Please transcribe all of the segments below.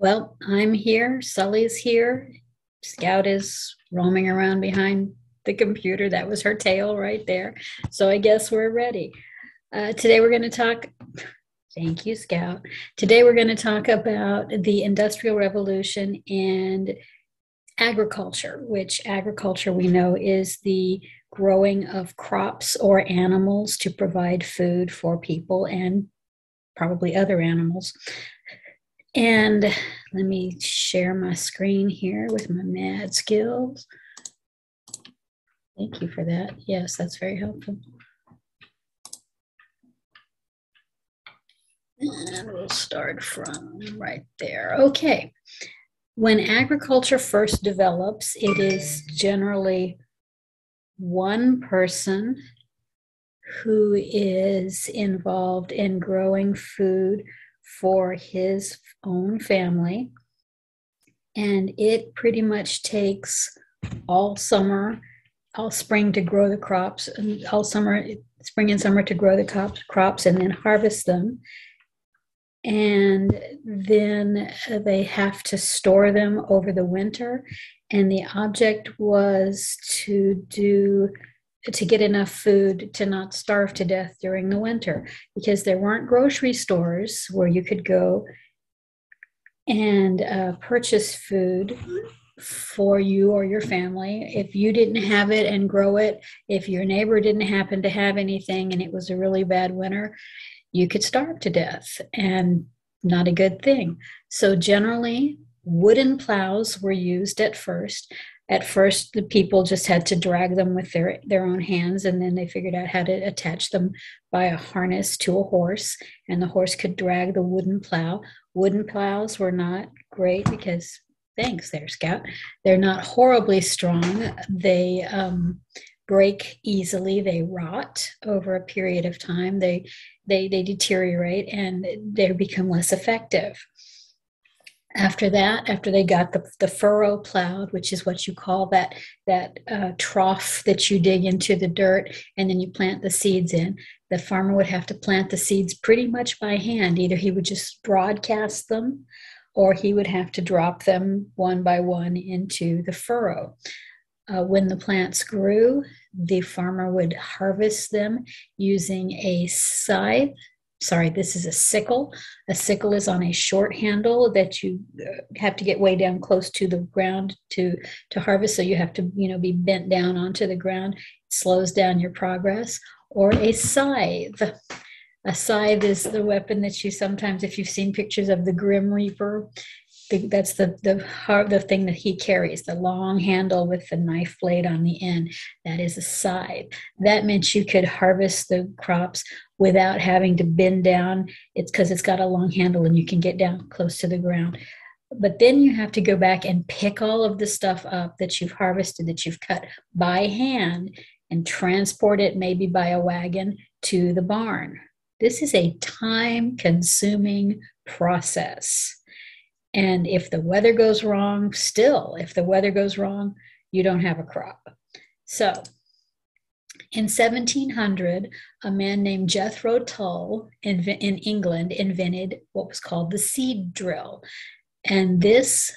Well, I'm here. Sully's here. Scout is roaming around behind the computer. That was her tail right there. So I guess we're ready. Uh, today we're going to talk. Thank you, Scout. Today we're going to talk about the Industrial Revolution and agriculture, which agriculture we know is the growing of crops or animals to provide food for people and probably other animals. And let me share my screen here with my mad skills. Thank you for that. Yes, that's very helpful. And we'll start from right there. Okay. When agriculture first develops, it is generally one person who is involved in growing food for his own family. And it pretty much takes all summer, all spring to grow the crops, and all summer, spring and summer to grow the crops, crops and then harvest them. And then they have to store them over the winter. And the object was to do to get enough food to not starve to death during the winter because there weren't grocery stores where you could go and uh, purchase food for you or your family. If you didn't have it and grow it, if your neighbor didn't happen to have anything and it was a really bad winter, you could starve to death and not a good thing. So, generally, wooden plows were used at first at first the people just had to drag them with their their own hands and then they figured out how to attach them by a harness to a horse and the horse could drag the wooden plow. Wooden plows were not great because thanks there scout. They're not horribly strong. They um, break easily. They rot over a period of time. They they they deteriorate and they become less effective after that after they got the, the furrow plowed which is what you call that that uh, trough that you dig into the dirt and then you plant the seeds in the farmer would have to plant the seeds pretty much by hand. Either he would just broadcast them or he would have to drop them one by one into the furrow. Uh, when the plants grew the farmer would harvest them using a scythe sorry, this is a sickle. A sickle is on a short handle that you uh, have to get way down close to the ground to to harvest. So you have to, you know, be bent down onto the ground. It slows down your progress. Or a scythe. A scythe is the weapon that you sometimes, if you've seen pictures of the Grim Reaper, that's the the the thing that he carries the long handle with the knife blade on the end. That is a scythe. That meant you could harvest the crops without having to bend down. It's because it's got a long handle and you can get down close to the ground. But then you have to go back and pick all of the stuff up that you've harvested that you've cut by hand and transport it maybe by a wagon to the barn. This is a time consuming process and if the weather goes wrong, still, if the weather goes wrong, you don't have a crop. So in 1700, a man named Jethro Tull in, in England invented what was called the seed drill. And this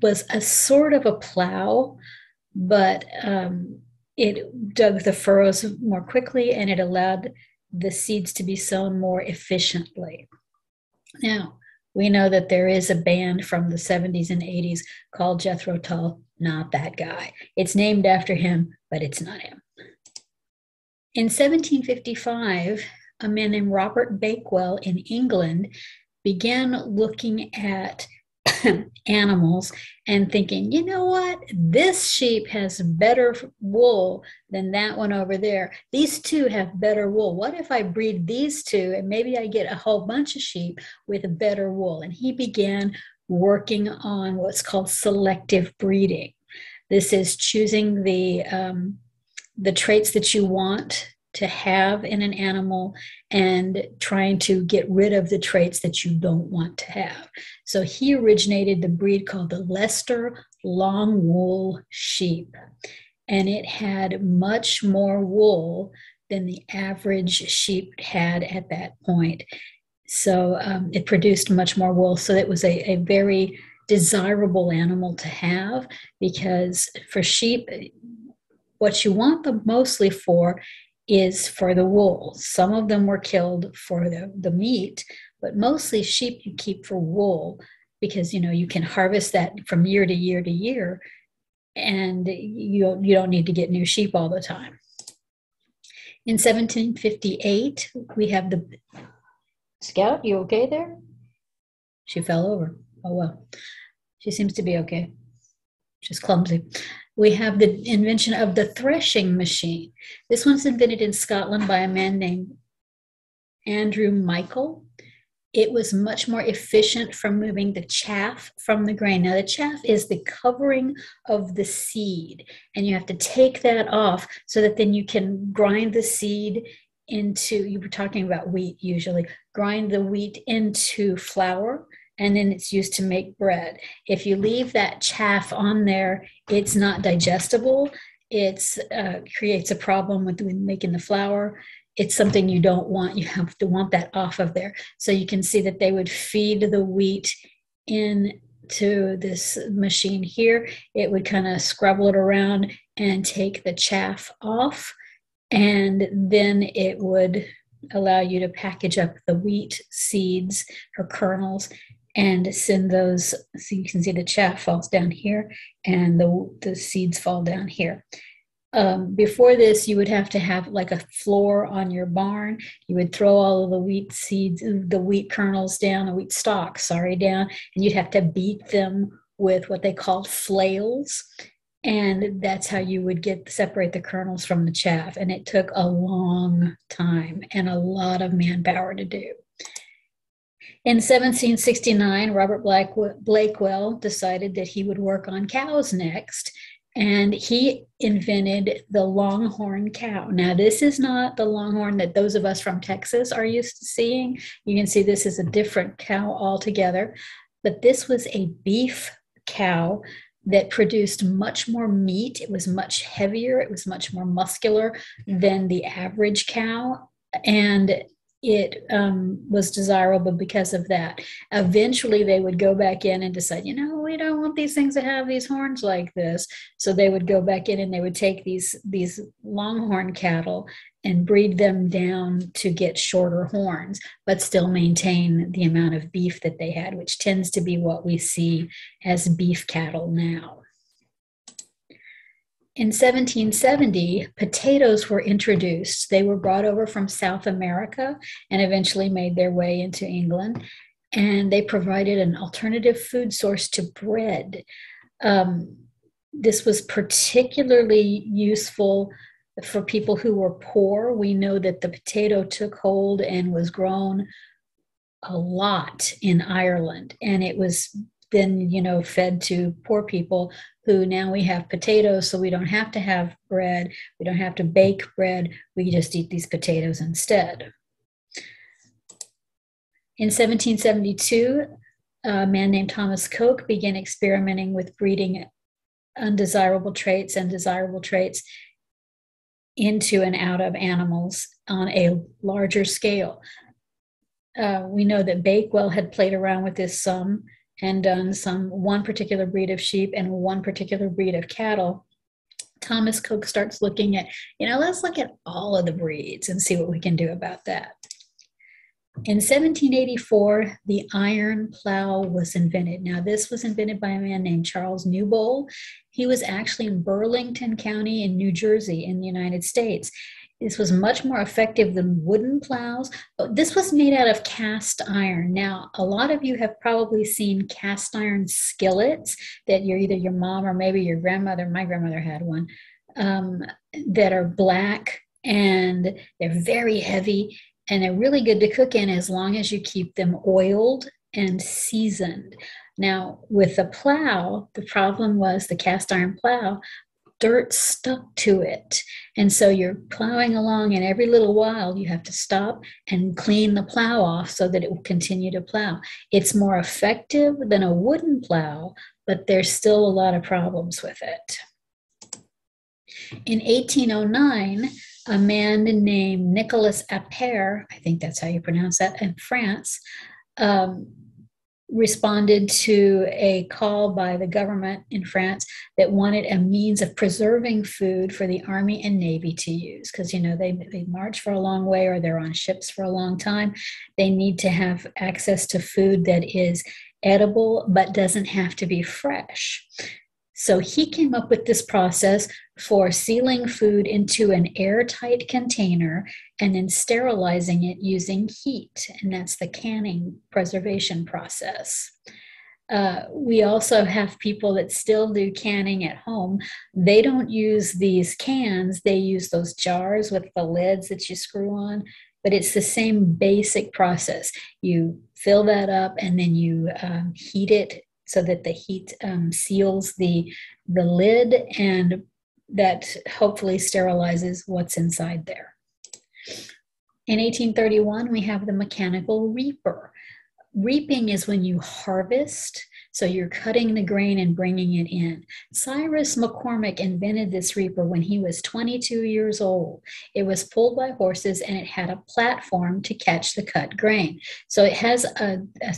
was a sort of a plow, but um, it dug the furrows more quickly and it allowed the seeds to be sown more efficiently. Now, we know that there is a band from the 70s and 80s called Jethro Tull, not that guy. It's named after him, but it's not him. In 1755, a man named Robert Bakewell in England began looking at animals and thinking, you know what? This sheep has better wool than that one over there. These two have better wool. What if I breed these two and maybe I get a whole bunch of sheep with better wool? And he began working on what's called selective breeding. This is choosing the um, the traits that you want to have in an animal and trying to get rid of the traits that you don't want to have. So he originated the breed called the Leicester long wool sheep. And it had much more wool than the average sheep had at that point. So um, it produced much more wool. So it was a, a very desirable animal to have because for sheep, what you want them mostly for is for the wool. Some of them were killed for the, the meat, but mostly sheep you keep for wool because you know you can harvest that from year to year to year and you, you don't need to get new sheep all the time. In 1758, we have the Scout, you okay there? She fell over. Oh well. She seems to be okay. She's clumsy. We have the invention of the threshing machine. This one's invented in Scotland by a man named Andrew Meikle. it was much more efficient from moving the chaff from the grain. Now, the chaff is the covering of the seed, and you have to take that off so that then you can grind the seed into, you were talking about wheat usually, grind the wheat into flour, and then it's used to make bread. If you leave that chaff on there, it's not digestible. It uh, creates a problem with making the flour it's something you don't want. You have to want that off of there. So you can see that they would feed the wheat into this machine here. It would kind of scrabble it around and take the chaff off. And then it would allow you to package up the wheat seeds or kernels and send those so you can see the chaff falls down here and the, the seeds fall down here um, before this, you would have to have like a floor on your barn. You would throw all of the wheat seeds, the wheat kernels down, the wheat stalks, sorry, down, and you'd have to beat them with what they called flails. And that's how you would get separate the kernels from the chaff. And it took a long time and a lot of manpower to do. In 1769, Robert Bakewell decided that he would work on cows next and he invented the longhorn cow. Now, this is not the longhorn that those of us from Texas are used to seeing. You can see this is a different cow altogether, but this was a beef cow that produced much more meat. It was much heavier, it was much more muscular than the average cow. And it um, was desirable because of that. Eventually, they would go back in and decide, you know, we don't want these things to have these horns like this. So they would go back in and they would take these these longhorn cattle and breed them down to get shorter horns, but still maintain the amount of beef that they had, which tends to be what we see as beef cattle now. In 1770, potatoes were introduced. They were brought over from South America and eventually made their way into England. And they provided an alternative food source to bread. Um, this was particularly useful for people who were poor. We know that the potato took hold and was grown a lot in Ireland, and it was then you know fed to poor people who now we have potatoes, so we don't have to have bread, we don't have to bake bread, we just eat these potatoes instead. In 1772, a man named Thomas Coke began experimenting with breeding undesirable traits and desirable traits into and out of animals on a larger scale. Uh, we know that Bakewell had played around with this some and done some one particular breed of sheep and one particular breed of cattle, Thomas Coke starts looking at, you know, let's look at all of the breeds and see what we can do about that. In 1784, the iron plow was invented. Now, this was invented by a man named Charles Newbold. He was actually in Burlington County in New Jersey in the United States. This was much more effective than wooden plows. This was made out of cast iron. Now, a lot of you have probably seen cast iron skillets that you're either your mom or maybe your grandmother, my grandmother had one, um, that are black and they're very heavy and they're really good to cook in as long as you keep them oiled and seasoned. Now, with the plow, the problem was the cast iron plow dirt stuck to it. And so you're plowing along, and every little while you have to stop and clean the plow off so that it will continue to plow. It's more effective than a wooden plow, but there's still a lot of problems with it. In 1809, a man named Nicolas Appert, I think that's how you pronounce that, in France, um, responded to a call by the government in France that wanted a means of preserving food for the army and navy to use. Because you know they they march for a long way or they're on ships for a long time. They need to have access to food that is edible but doesn't have to be fresh so he came up with this process for sealing food into an airtight container and then sterilizing it using heat. And that's the canning preservation process. Uh, we also have people that still do canning at home. They don't use these cans, they use those jars with the lids that you screw on. But it's the same basic process. You fill that up and then you um, heat it so that the heat um, seals the, the lid and that hopefully sterilizes what's inside there. In 1831, we have the mechanical reaper. Reaping is when you harvest, so you're cutting the grain and bringing it in. Cyrus McCormick invented this reaper when he was 22 years old. It was pulled by horses and it had a platform to catch the cut grain. So it has a, a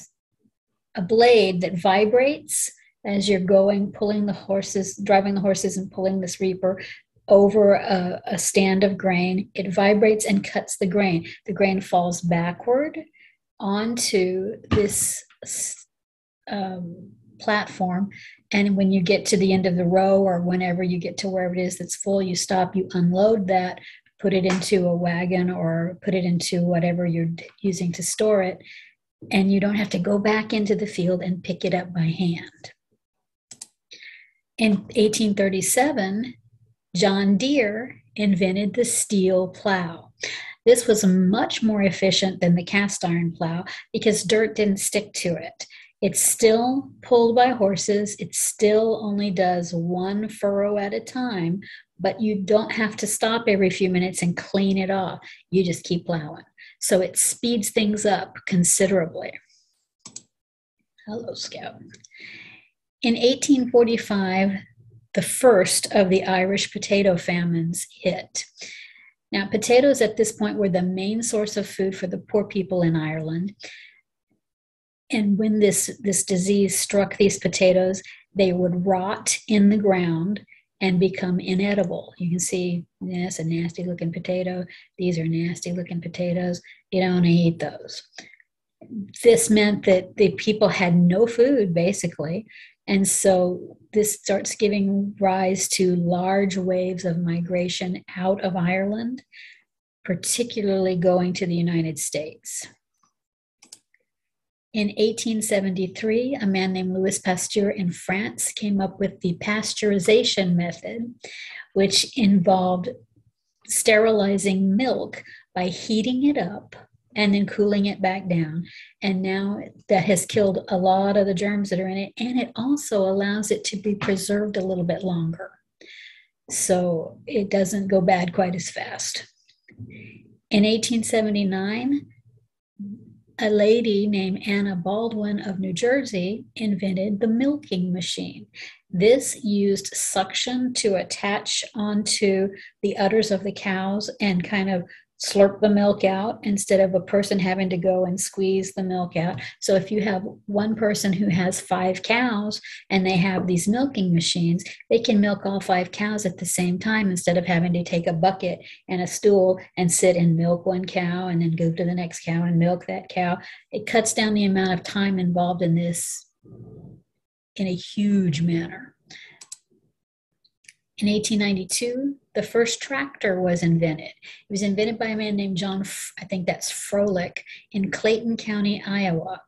a blade that vibrates as you're going, pulling the horses, driving the horses and pulling this reaper over a, a, stand of grain. It vibrates and cuts the grain. The grain falls backward onto this um, platform. And when you get to the end of the row or whenever you get to wherever it is that's full, you stop, you unload that, put it into a wagon or put it into whatever you're using to store it and you don't have to go back into the field and pick it up by hand. In 1837, John Deere invented the steel plow. This was much more efficient than the cast iron plow because dirt didn't stick to it. It's still pulled by horses. It still only does one furrow at a time, but you don't have to stop every few minutes and clean it off. You just keep plowing. So it speeds things up considerably. Hello, Scout. In 1845, the first of the Irish potato famines hit. Now, potatoes at this point were the main source of food for the poor people in Ireland. And when this, this disease struck these potatoes, they would rot in the ground and become inedible. You can see that's a nasty looking potato. These are nasty looking potatoes. You don't eat those. This meant that the people had no food basically. And so this starts giving rise to large waves of migration out of Ireland, particularly going to the United States. In 1873, a man named Louis Pasteur in France came up with the pasteurization method, which involved sterilizing milk by heating it up and then cooling it back down. And now that has killed a lot of the germs that are in it, and it also allows it to be preserved a little bit longer. So it doesn't go bad quite as fast. In 1879, a lady named Anna Baldwin of New Jersey invented the milking machine. This used suction to attach onto the udders of the cows and kind of slurp the milk out instead of a person having to go and squeeze the milk out. So if you have one person who has five cows and they have these milking machines, they can milk all five cows at the same time instead of having to take a bucket and a stool and sit and milk one cow and then go to the next cow and milk that cow. It cuts down the amount of time involved in this in a huge manner. In 1892, the first tractor was invented. It was invented by a man named John, I think that's Froelich, in Clayton County, Iowa.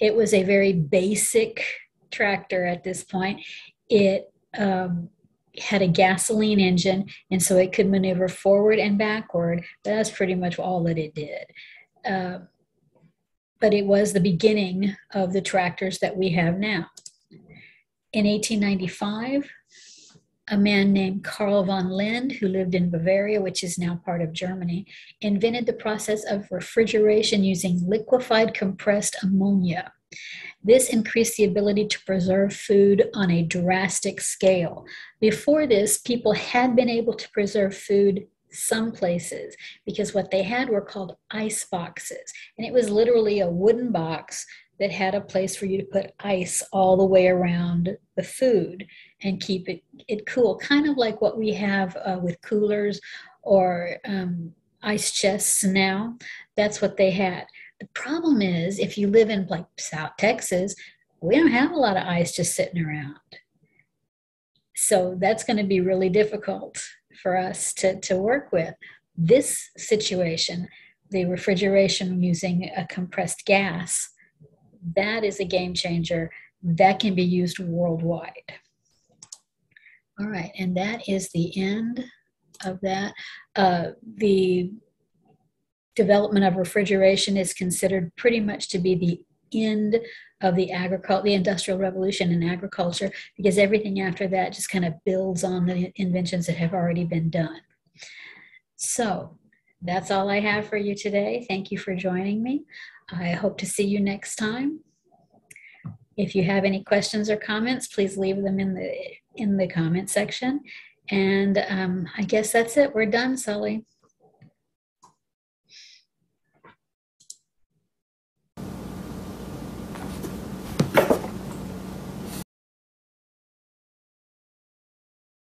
It was a very basic tractor at this point. It um, had a gasoline engine, and so it could maneuver forward and backward. But that's pretty much all that it did. Uh, but it was the beginning of the tractors that we have now. In 1895, a man named Carl von Linde, who lived in Bavaria, which is now part of Germany, invented the process of refrigeration using liquefied compressed ammonia. This increased the ability to preserve food on a drastic scale. Before this, people had been able to preserve food some places because what they had were called ice boxes. And it was literally a wooden box that had a place for you to put ice all the way around the food and keep it, it cool, kind of like what we have uh, with coolers or um, ice chests now. That's what they had. The problem is, if you live in like South Texas, we don't have a lot of ice just sitting around. So that's going to be really difficult for us to, to work with. This situation, the refrigeration using a compressed gas, that is a game changer that can be used worldwide. All right, and that is the end of that. Uh, the development of refrigeration is considered pretty much to be the end of the agriculture, the industrial revolution in agriculture, because everything after that just kind of builds on the inventions that have already been done. So that's all I have for you today. Thank you for joining me. I hope to see you next time. If you have any questions or comments, please leave them in the in the comment section. And um, I guess that's it. We're done, Sully.